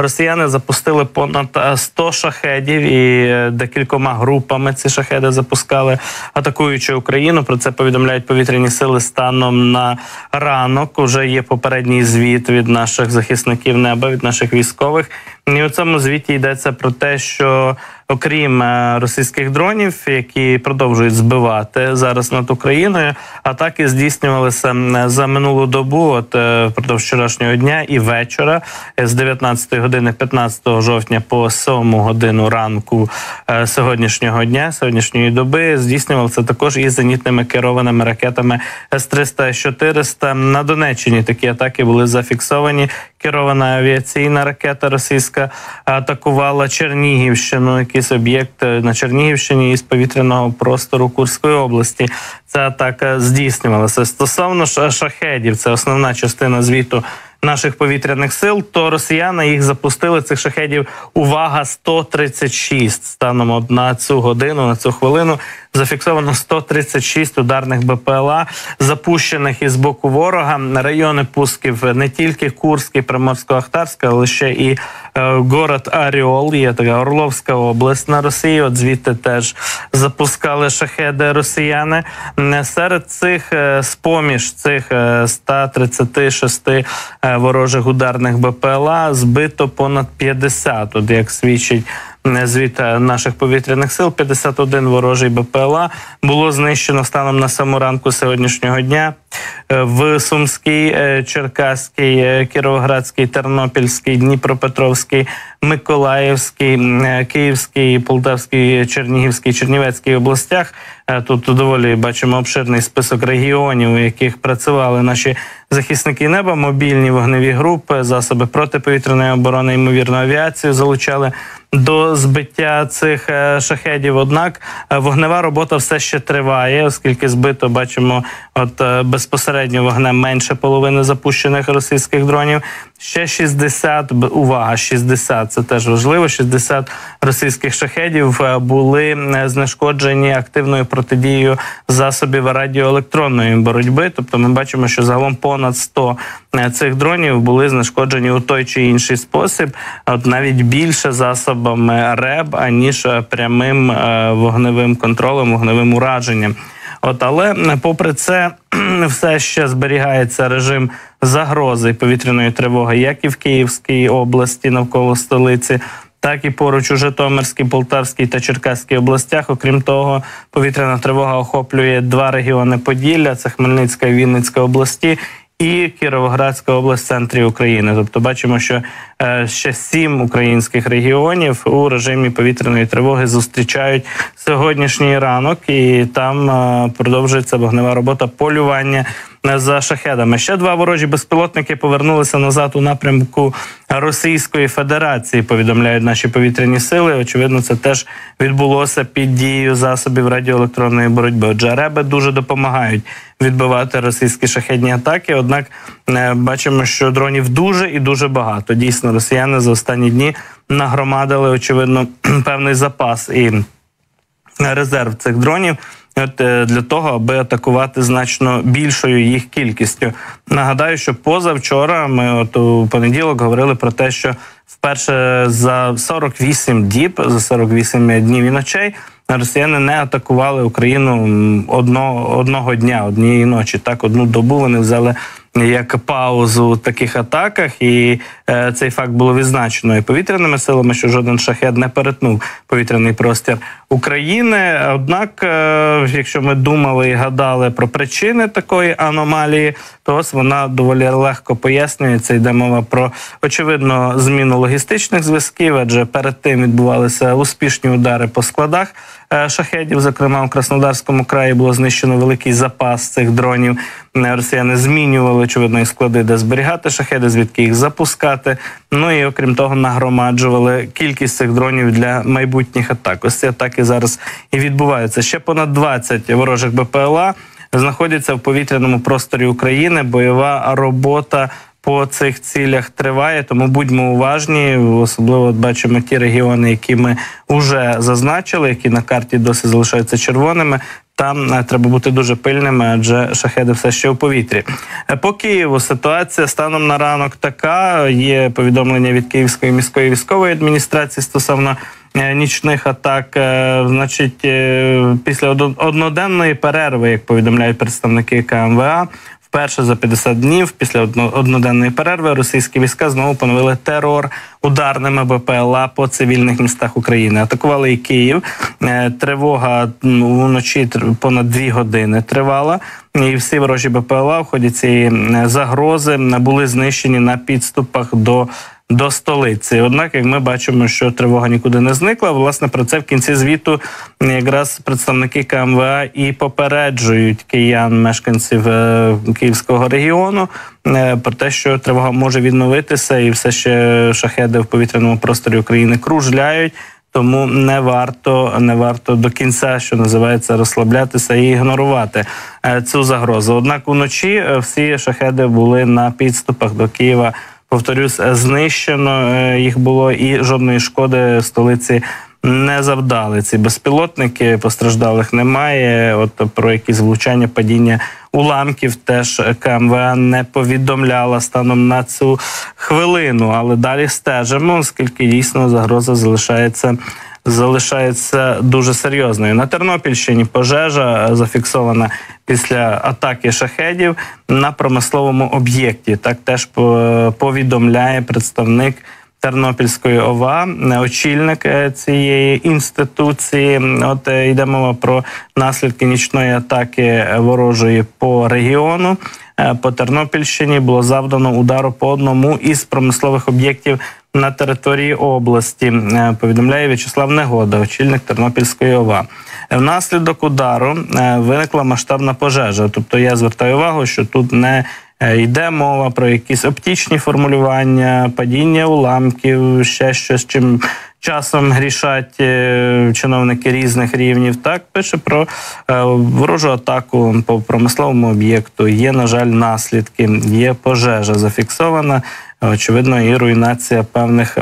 Росіяни запустили понад 100 шахедів і декількома групами ці шахеди запускали, атакуючи Україну. Про це повідомляють повітряні сили станом на ранок. Уже є попередній звіт від наших захисників неба, від наших військових. І у цьому звіті йдеться про те, що окрім е, російських дронів, які продовжують збивати зараз над Україною, атаки здійснювалися за минулу добу, от е, впродовж вчорашнього дня і вечора, е, з 19 години 15 жовтня по 7 годину ранку сьогоднішнього дня, сьогоднішньої доби, здійснювалися також і зенітними керованими ракетами с 300 400 на Донеччині. Такі атаки були зафіксовані. Керована авіаційна ракета російська атакувала Чернігівщину, якийсь об'єкт на Чернігівщині із повітряного простору Курської області. Ця атака здійснювалася стосовно шахедів. Це основна частина звіту наших повітряних сил, то росіяни їх запустили цих шахедів. Увага 136 станом на цю годину, на цю хвилину. Зафіксовано 136 ударних БПЛА, запущених із боку ворога. Райони пусків не тільки Курський, Приморсько-Ахтарська, але ще і е, город Аріол. Є така Орловська область на Росії. От звідти теж запускали шахеди росіяни. Серед цих е, з поміж цих 136 е, е, ворожих ударних БПЛА збито понад 50, От як свідчить звіт наших повітряних сил. 51 ворожий БПЛА було знищено станом на саму ранку сьогоднішнього дня в Сумській, Черкаській, Кіровоградській, Тернопільській, Дніпропетровській, Миколаївській, Київській, Полтавській, Чернігівській, Чернівецькій областях. Тут доволі бачимо обширний список регіонів, у яких працювали наші захисники неба, мобільні вогневі групи, засоби протиповітряної оборони, ймовірно, авіацію залучали до збиття цих е, шахедів. Однак е, вогнева робота все ще триває, оскільки збито бачимо, от е, безпосередньо вогнем менше половини запущених російських дронів. Ще 60, увага, 60, це теж важливо. 60 російських шахедів були знешкоджені активною протидією засобів радіоелектронної боротьби. Тобто, ми бачимо, що загалом понад 100 цих дронів були знешкоджені у той чи інший спосіб, от навіть більше засобами РЕБ аніж прямим вогневим контролем, вогневим ураженням. От, але попри це, все ще зберігається режим загрози повітряної тривоги, як і в Київській області навколо столиці. Так і поруч у Житомирській, Полтавській та Черкаській областях. Окрім того, повітряна тривога охоплює два регіони Поділля: це Хмельницька і Вінницька області, і Кіровоградська область в центрі України. Тобто, бачимо, що ще сім українських регіонів у режимі повітряної тривоги зустрічають сьогоднішній ранок, і там е, продовжується вогнева робота полювання за шахедами. Ще два ворожі безпілотники повернулися назад у напрямку Російської Федерації. Повідомляють наші повітряні сили. Очевидно, це теж відбулося під дією засобів радіоелектронної боротьби. Отже, реби дуже допомагають відбивати російські шахедні атаки. Однак е, бачимо, що дронів дуже і дуже багато. Дійсно, росіяни за останні дні нагромадили очевидно певний запас і резерв цих дронів. От е, для того, аби атакувати значно більшою їх кількістю. Нагадаю, що позавчора ми от у понеділок говорили про те, що вперше за 48 діб, за 48 днів і ночей. Росіяни не атакували Україну одного одного дня, однієї ночі. Так, одну добу вони взяли як паузу в таких атаках, і цей факт було відзначено і повітряними силами, що жоден шахет не перетнув повітряний простір України. Однак, е, якщо ми думали і гадали про причини такої аномалії, то ось вона доволі легко пояснюється. Йде мова про очевидно зміну логістичних зв'язків, адже перед тим відбувалися успішні удари по складах е, шахедів. Зокрема, у Краснодарському краї було знищено великий запас цих дронів. Росіяни змінювали очевидно і склади, де зберігати шахеди, звідки їх запускати. Ну і окрім того, нагромаджували кількість цих дронів для майбутніх атак. Ось ці атаки зараз і відбуваються. Ще понад 20 ворожих БПЛА знаходяться в повітряному просторі України. Бойова робота по цих цілях триває, тому будьмо уважні. Особливо от бачимо ті регіони, які ми вже зазначили, які на карті досі залишаються червоними. Там е, треба бути дуже пильними, адже шахеди все ще у повітрі. Е, По Києву ситуація станом на ранок така. Є повідомлення від Київської міської військової адміністрації стосовно е, нічних атак. Значить, після одно- одноденної перерви, як повідомляють представники КМВА. Вперше за 50 днів після одноденної перерви російські війська знову поновили терор ударними БПЛА по цивільних містах України. Атакували і Київ. Е, Тривога вночі понад дві години тривала. І всі ворожі БПЛА в ході цієї загрози були знищені на підступах до. До столиці, однак, як ми бачимо, що тривога нікуди не зникла. Власне про це в кінці звіту якраз представники КМВА і попереджують киян, мешканців е, Київського регіону е, про те, що тривога може відновитися, і все ще шахеди в повітряному просторі України кружляють. Тому не варто не варто до кінця, що називається, розслаблятися і ігнорувати е, цю загрозу. Однак уночі всі шахеди були на підступах до Києва. Повторюсь, е, знищено е, їх було і жодної шкоди столиці не завдали. Ці безпілотники постраждалих немає. От про якісь влучання, падіння уламків теж КМВ не повідомляла станом на цю хвилину, але далі стежимо, оскільки дійсно загроза залишається. Залишається дуже серйозною на Тернопільщині. Пожежа зафіксована після атаки шахедів на промисловому об'єкті. Так теж повідомляє представник Тернопільської ОВА, очільник е, цієї інституції. От е, йде мова про наслідки нічної атаки ворожої по регіону. Е, По Тернопільщині було завдано удару по одному із промислових об'єктів на території області. Е, Повідомляє В'ячеслав Негода, очільник Тернопільської ОВА. Внаслідок удару е, виникла масштабна пожежа. Тобто я звертаю увагу, що тут не е, йде мова про якісь оптічні формулювання, падіння уламків, ще щось чим. Часом грішать е, чиновники різних рівнів. Так пише про е, ворожу атаку по промисловому об'єкту. Є, на жаль, наслідки, є пожежа зафіксована. Очевидно, і руйнація певних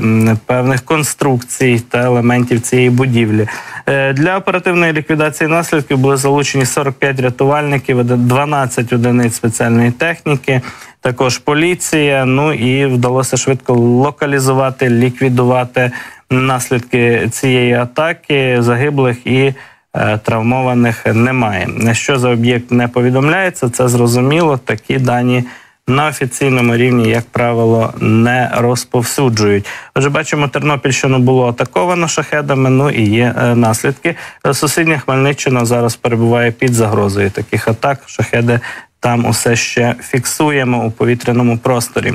певних конструкцій та елементів цієї будівлі. Е, Для оперативної ліквідації наслідків були залучені 45 рятувальників, оде- 12 одиниць спеціальної техніки, також поліція. Ну і вдалося швидко локалізувати, ліквідувати наслідки цієї атаки. Загиблих і е, травмованих немає. Що за об'єкт не повідомляється, це зрозуміло. Такі дані на офіційному рівні, як правило, не розповсюджують. Отже, бачимо, Тернопільщину було атаковано шахедами. Ну і є е, наслідки. Е, Сусідня Хмельниччина зараз перебуває під загрозою таких атак. Шахеди там усе ще фіксуємо у повітряному просторі.